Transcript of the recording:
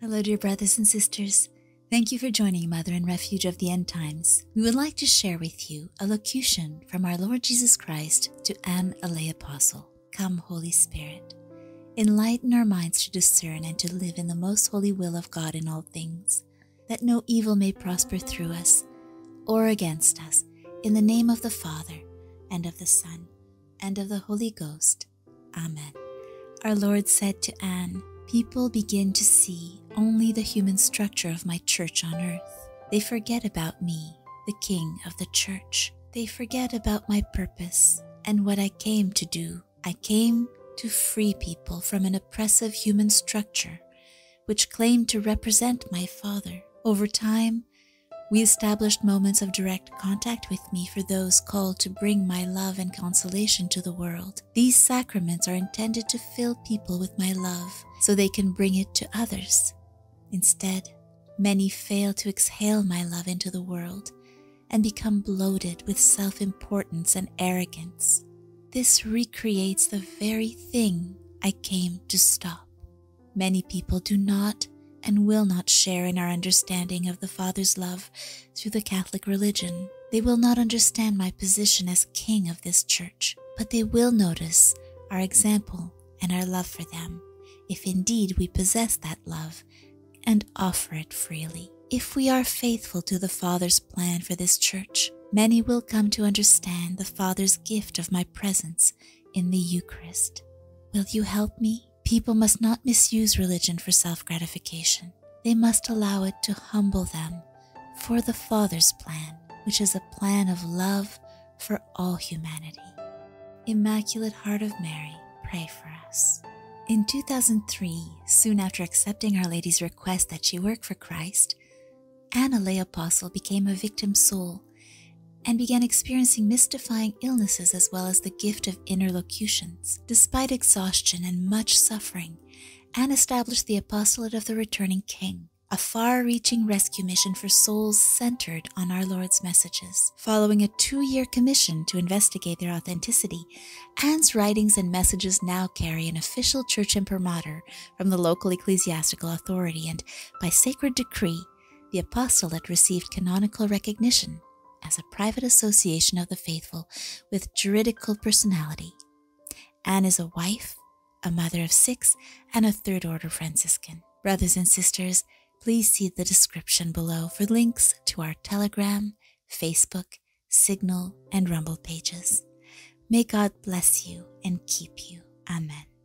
Hello, dear brothers and sisters. Thank you for joining Mother and Refuge of the End Times. We would like to share with you a locution from our Lord Jesus Christ to Anne a lay apostle. Come, Holy Spirit. Enlighten our minds to discern and to live in the most holy will of God in all things, that no evil may prosper through us or against us, in the name of the Father, and of the Son, and of the Holy Ghost. Amen. Our Lord said to Anne, People begin to see only the human structure of my church on earth. They forget about me, the King of the church. They forget about my purpose and what I came to do. I came to free people from an oppressive human structure which claimed to represent my Father. Over time, we established moments of direct contact with me for those called to bring my love and consolation to the world. These sacraments are intended to fill people with my love so they can bring it to others. Instead, many fail to exhale my love into the world and become bloated with self importance and arrogance. This recreates the very thing I came to stop. Many people do not and will not share in our understanding of the Father's love through the Catholic religion. They will not understand my position as king of this church, but they will notice our example and our love for them, if indeed we possess that love and offer it freely. If we are faithful to the Father's plan for this church, many will come to understand the Father's gift of my presence in the Eucharist. Will you help me? People must not misuse religion for self gratification. They must allow it to humble them for the Father's plan, which is a plan of love for all humanity. Immaculate Heart of Mary, pray for us. In 2003, soon after accepting Our Lady's request that she work for Christ, Anna lay apostle became a victim soul and began experiencing mystifying illnesses as well as the gift of interlocutions. Despite exhaustion and much suffering, Anne established the Apostolate of the Returning King, a far reaching rescue mission for souls centered on our Lord's messages. Following a two year commission to investigate their authenticity, Anne's writings and messages now carry an official church imprimatur from the local ecclesiastical authority, and by sacred decree, the apostolate received canonical recognition as a private association of the faithful with juridical personality. Anne is a wife, a mother of six, and a third order Franciscan. Brothers and sisters, please see the description below for links to our Telegram, Facebook, Signal, and Rumble pages. May God bless you and keep you. Amen.